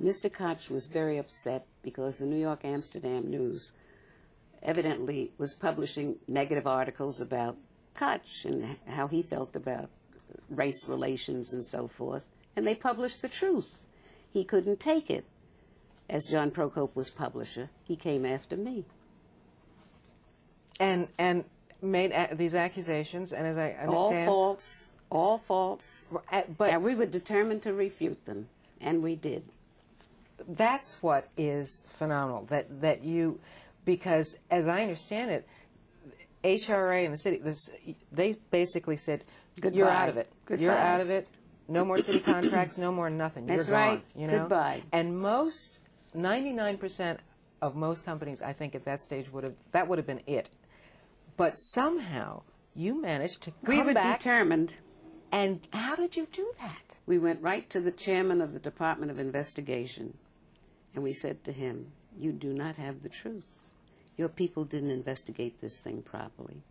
Mr. Koch was very upset because the New York Amsterdam News evidently was publishing negative articles about Koch and how he felt about race relations and so forth. And they published the truth. He couldn't take it. As John Procope was publisher, he came after me. And and made a- these accusations, and as I All false, all false. But and we were determined to refute them, and we did. That's what is phenomenal. That that you, because as I understand it, HRA and the city, this, they basically said, "You're out of it. You're out of it. No more city contracts. No more nothing. That's You're gone." You know. Goodbye. And most, ninety nine percent of most companies, I think, at that stage would have that would have been it. But somehow you managed to come We were back. determined. and how did you do that? We went right to the chairman of the Department of Investigation, and we said to him, You do not have the truth. Your people didn't investigate this thing properly.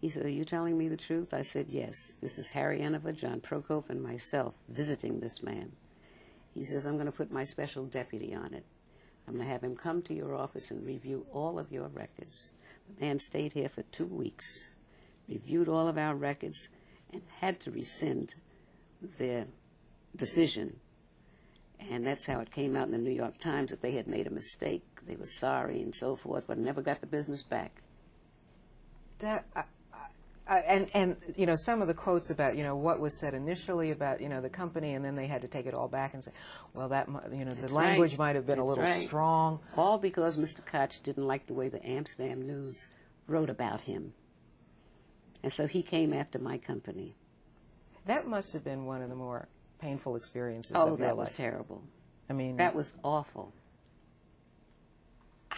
He said, Are you telling me the truth? I said, Yes. This is Harry Enover, John Procope, and myself visiting this man. He says, I'm going to put my special deputy on it. I'm going to have him come to your office and review all of your records. The man stayed here for two weeks, reviewed all of our records, and had to rescind their decision. And that's how it came out in the New York Times that they had made a mistake. They were sorry and so forth, but never got the business back. That I, I, and and you know some of the quotes about you know what was said initially about you know the company, and then they had to take it all back and say, well, that you know That's the language right. might have been a little right. strong. All because Mr. Koch didn't like the way the Amsterdam News wrote about him. And so he came after my company. That must have been one of the more painful experiences Oh, that was life. terrible. I mean, That was awful.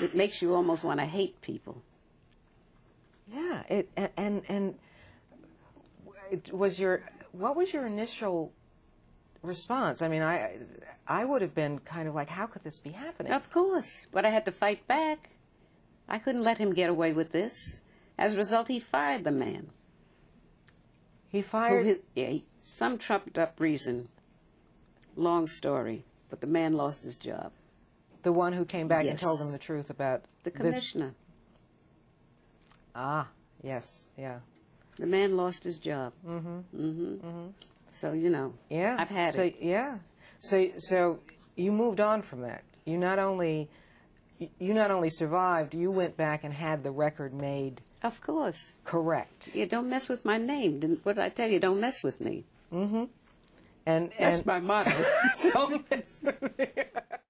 It makes you almost want to hate people. yeah. It and and, it was your what was your initial response? I mean, I I would have been kind of like, how could this be happening? Of course, but I had to fight back. I couldn't let him get away with this. As a result, he fired the man. He fired. hit, yeah, some trumped up reason. Long story, but the man lost his job. the one who came back and told them the truth about The this. commissioner. Ah, yes, yeah. The man lost his job. Mm-hmm. Mm-hmm. So you know. Yeah. I've had so, it. Yeah. So so you moved on from that. You not only you- not only survived, you went back and had the record made Of course. correct. Yeah, don't mess with my name. Didn't, what did I tell you? Don't mess with me. And, and that's my motto.